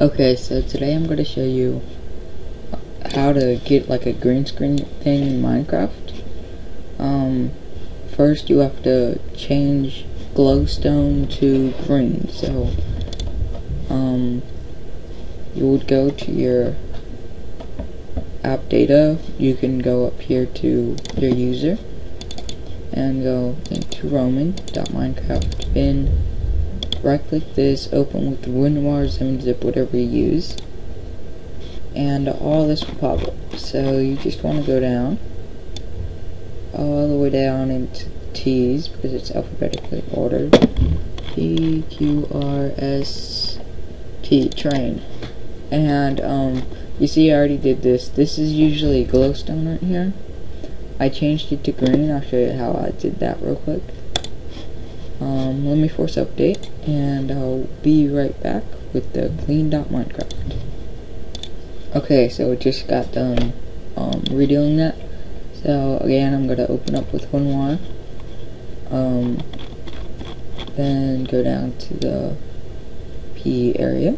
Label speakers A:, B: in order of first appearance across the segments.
A: Okay, so today I'm going to show you how to get like a green screen thing in Minecraft. Um, first you have to change glowstone to green. So, um, you would go to your app data. You can go up here to your user and go into roaming.minecraft bin right click this, open with WinRAR, WinZip, whatever you use, and all this will pop up. So you just want to go down, all the way down into T's, because it's alphabetically ordered, T, Q, R, S, T, terrain. And, um, you see I already did this. This is usually glowstone right here. I changed it to green. I'll show you how I did that real quick. Um, let me force update, and I'll be right back with the clean.minecraft. Okay, so just got done um, redoing that. So again, I'm gonna open up with WinRAR. Um, then go down to the P area.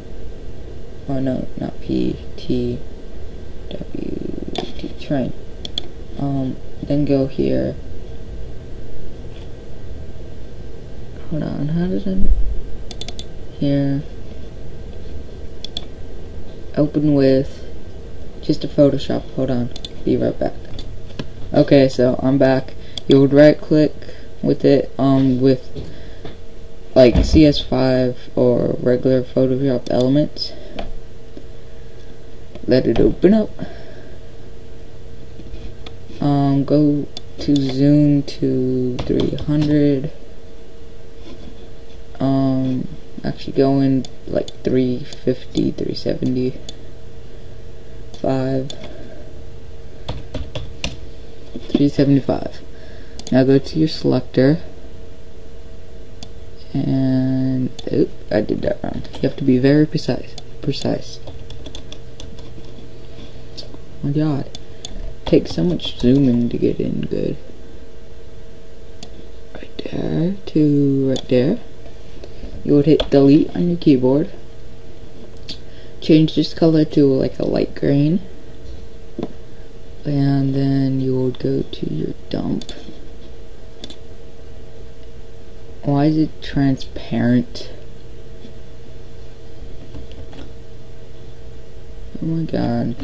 A: Oh no, not P, T, W, T, terrain. Um, then go here hold on, how does it, here, open with, just a Photoshop, hold on, be right back. Okay, so I'm back, you would right click with it, um, with, like, CS5 or regular Photoshop elements, let it open up, um, go to zoom to 300, um actually going like 350 370 5 375 now go to your selector. And oop, I did that wrong. You have to be very precise precise. Oh my god. Takes so much zooming to get in good. Right there to right there you would hit delete on your keyboard. Change this color to like a light green. And then you would go to your dump. Why is it transparent? Oh my god.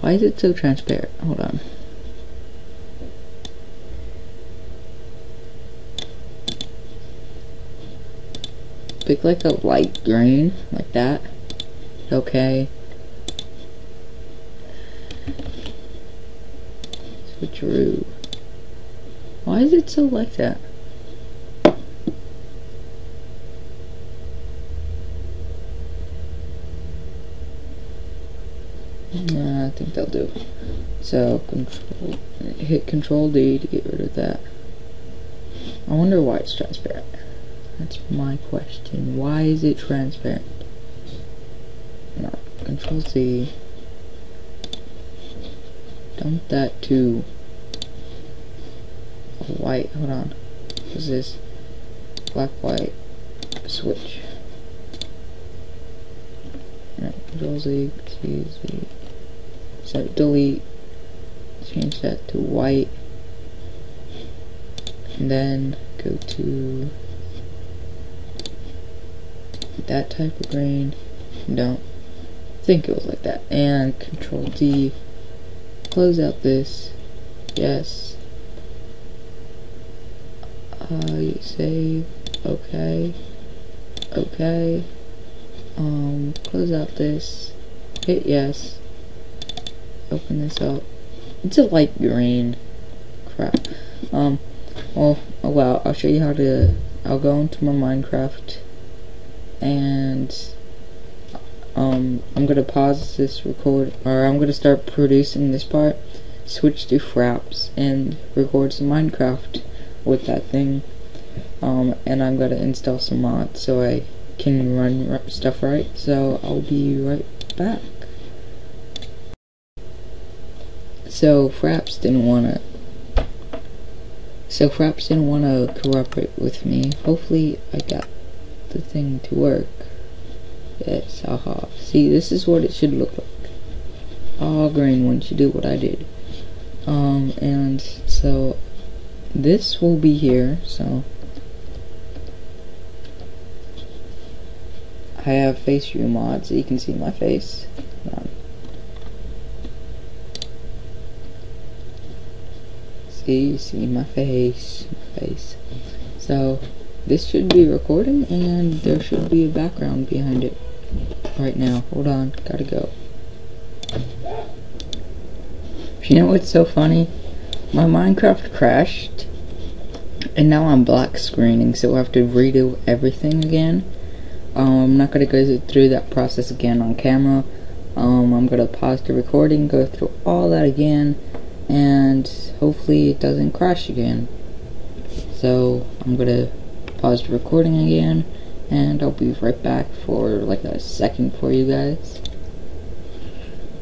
A: Why is it so transparent? Hold on pick like a light green, like that. Okay. Switcheroo. Why is it so like that? Nah, I think they'll do. So, control, hit Control D to get rid of that. I wonder why it's transparent. That's my question. Why is it transparent? No. Control Z. Dump that to white. Hold on. What is this? Black, white. Switch. Control Z. Z. Z. So delete. Change that to white. And then go to that type of grain. Don't think it was like that. And Control D. Close out this. Yes. Uh, save. Okay. Okay. Um, close out this. Hit yes. Open this up. It's a light green. Crap. Um, well, oh well, I'll show you how to, I'll go into my Minecraft and um, I'm gonna pause this record or I'm gonna start producing this part switch to Fraps and record some Minecraft with that thing. Um, and I'm gonna install some mods so I can run stuff right so I'll be right back. So Fraps didn't wanna so Fraps didn't wanna cooperate with me. Hopefully I got the thing to work. Yes, haha. See, this is what it should look like. All green once you do what I did. Um, and so this will be here, so I have face view mod so you can see my face. See, see my face, my face. So this should be recording and there should be a background behind it right now. Hold on, gotta go. You know what's so funny? My Minecraft crashed and now I'm black screening so I have to redo everything again. Um, I'm not gonna go through that process again on camera. Um, I'm gonna pause the recording, go through all that again, and hopefully it doesn't crash again. So I'm gonna pause the recording again, and I'll be right back for like a second for you guys.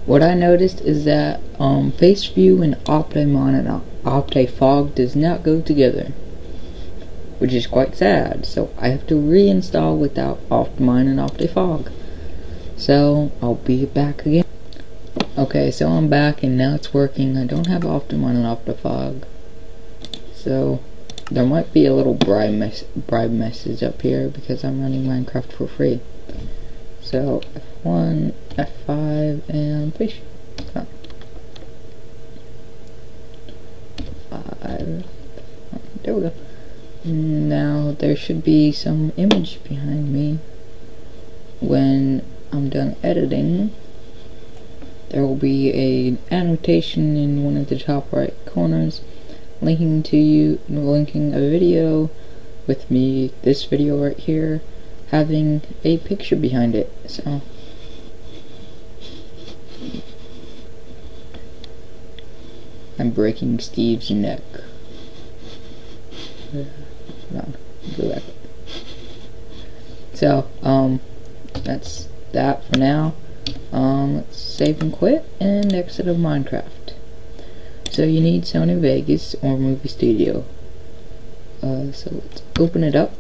A: What I noticed is that um, Face View and Optimon and OptiFog does not go together, which is quite sad. So I have to reinstall without Optimon and OptiFog. So I'll be back again. Okay, so I'm back and now it's working. I don't have Optimon and OptiFog. So there might be a little bribe, mes bribe message up here because I'm running Minecraft for free. So F1, F5, and fish. Oh. Five. There we go. Now there should be some image behind me when I'm done editing. There will be a annotation in one of the top right corners linking to you, linking a video with me, this video right here, having a picture behind it. So, I'm breaking Steve's neck. Go back. So, um, that's that for now. Um, let's save and quit and exit of Minecraft. So you need Sony Vegas or Movie Studio. Uh, so let's open it up.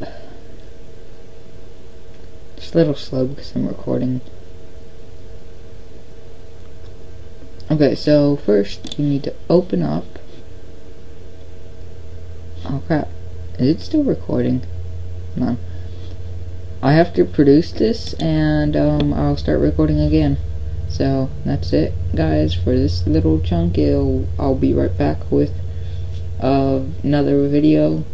A: It's a little slow because I'm recording. Okay, so first you need to open up. Oh crap. Is it still recording? No. I have to produce this and um, I'll start recording again. So that's it guys for this little chunk. It'll, I'll be right back with uh, another video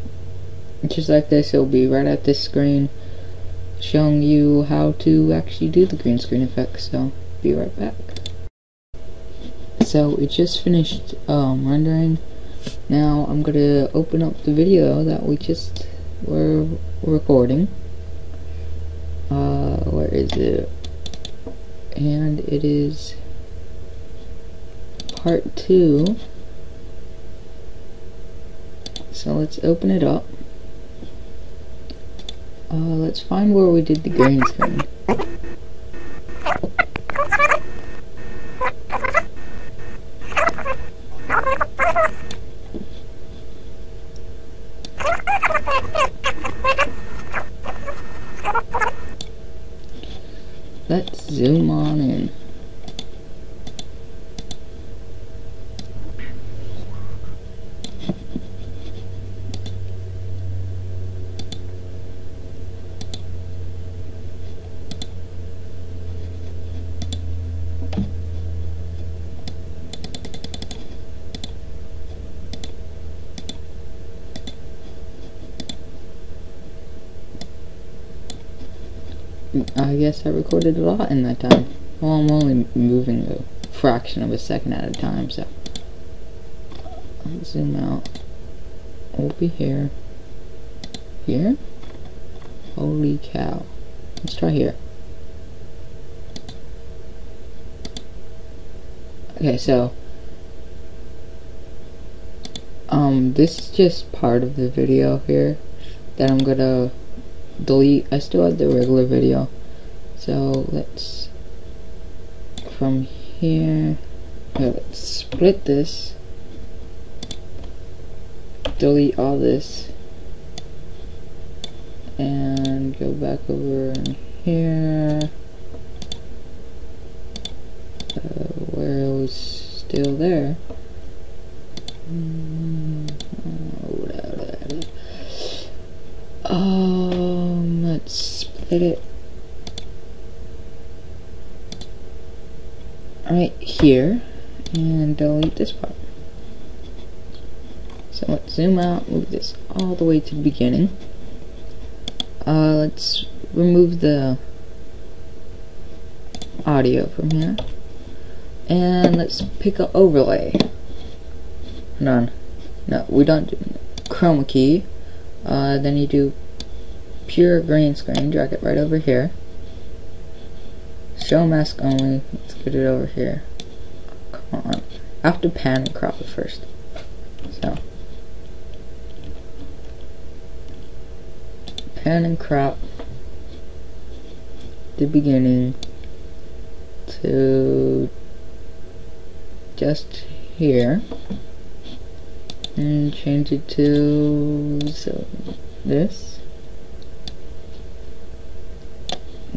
A: just like this. It'll be right at this screen showing you how to actually do the green screen effect. So be right back. So it just finished um, rendering. Now I'm gonna open up the video that we just were recording. Uh, where is it? And it is part two. So let's open it up. Uh, let's find where we did the green screen Let's zoom on in. I guess I recorded a lot in that time. Well, I'm only moving a fraction of a second at a time, so. I'll zoom out. We'll be here. Here? Holy cow. Let's try here. Okay, so. Um, this is just part of the video here that I'm gonna delete. I still had the regular video. So let's from here uh, let's split this. Delete all this. And go back over in here. Uh, where it was still there. Mm. It right here and delete this part. So let's zoom out, move this all the way to the beginning. Uh, let's remove the audio from here. And let's pick an overlay. None. No, we don't do chroma key. Uh, then you do pure green screen, drag it right over here. Show mask only, let's get it over here. Come on. I have to pan and crop it first. So. Pan and crop the beginning to just here and change it to so this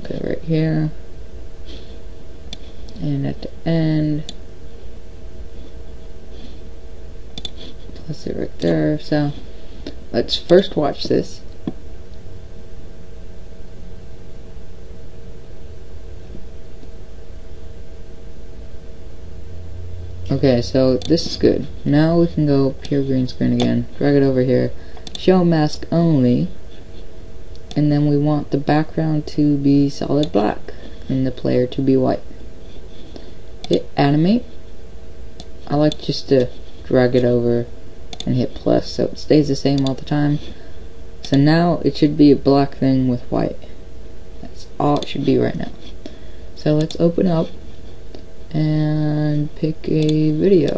A: okay right here and at the end plus it right there so let's first watch this Okay, so this is good. Now we can go pure green screen again. Drag it over here. Show mask only. And then we want the background to be solid black and the player to be white. Hit animate. I like just to drag it over and hit plus so it stays the same all the time. So now it should be a black thing with white. That's all it should be right now. So let's open up and pick a video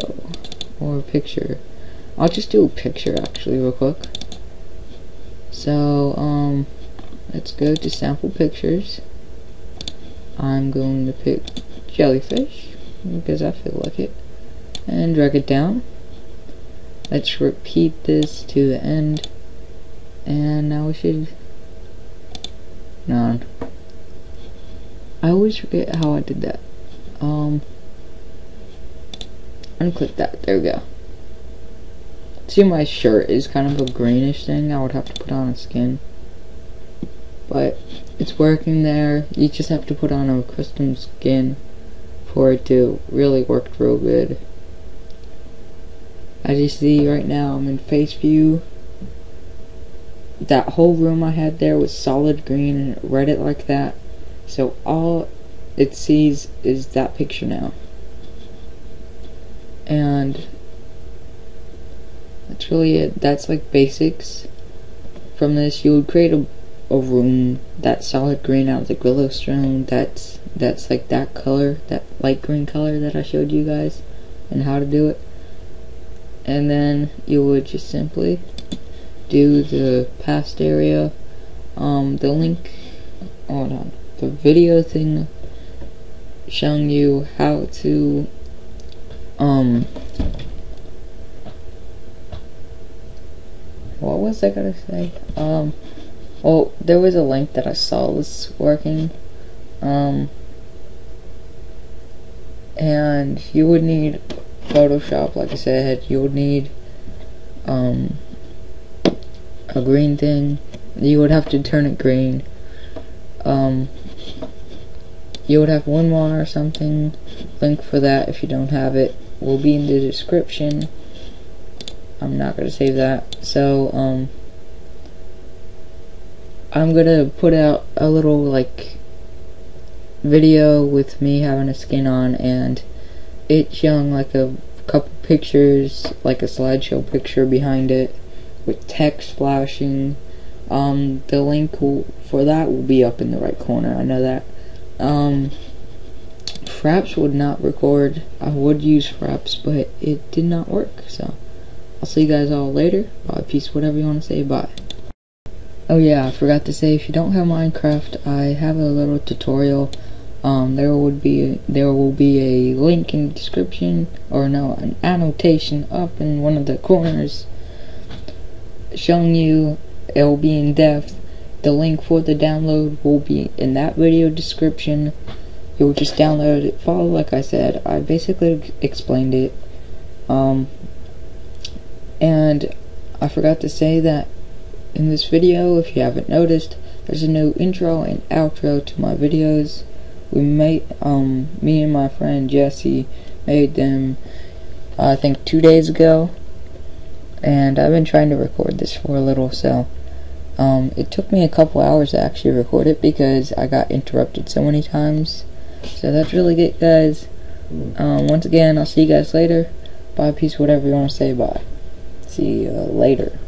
A: or a picture. I'll just do a picture actually real quick. So, um, let's go to sample pictures. I'm going to pick jellyfish because I feel like it and drag it down. Let's repeat this to the end and now we should none. I always forget how I did that um, unclick that, there we go. See my shirt is kind of a greenish thing, I would have to put on a skin. But, it's working there, you just have to put on a custom skin for it to really work real good. As you see right now, I'm in face view. That whole room I had there was solid green and it read it like that. So all it sees is that picture now. And that's really it. That's like basics. From this, you would create a, a room that's solid green out of the glowstone. That's that's like that color, that light green color that I showed you guys, and how to do it. And then you would just simply do the past area. Um, the link. Hold on. The video thing showing you how to um what was I gonna say? Um well there was a link that I saw was working. Um and you would need Photoshop like I said, you would need um a green thing. You would have to turn it green. Um you would have one more or something. Link for that if you don't have it will be in the description. I'm not gonna save that. So um I'm gonna put out a little like video with me having a skin on and it showing like a couple pictures, like a slideshow picture behind it with text flashing. Um, the link will, for that will be up in the right corner. I know that. Um, Fraps would not record. I would use Fraps, but it did not work. So, I'll see you guys all later. Bye, peace, whatever you want to say. Bye. Oh yeah, I forgot to say, if you don't have Minecraft, I have a little tutorial. Um, there would be there will be a link in the description, or no, an annotation up in one of the corners, showing you it will be in depth the link for the download will be in that video description you'll just download it, follow like I said. I basically explained it. Um, and I forgot to say that in this video, if you haven't noticed, there's a new intro and outro to my videos. We made, um, me and my friend Jesse made them, uh, I think two days ago. And I've been trying to record this for a little, so, um, it took me a couple hours to actually record it because I got interrupted so many times. So that's really good, guys. Um, once again, I'll see you guys later. Bye, peace, whatever you want to say, bye. See you later.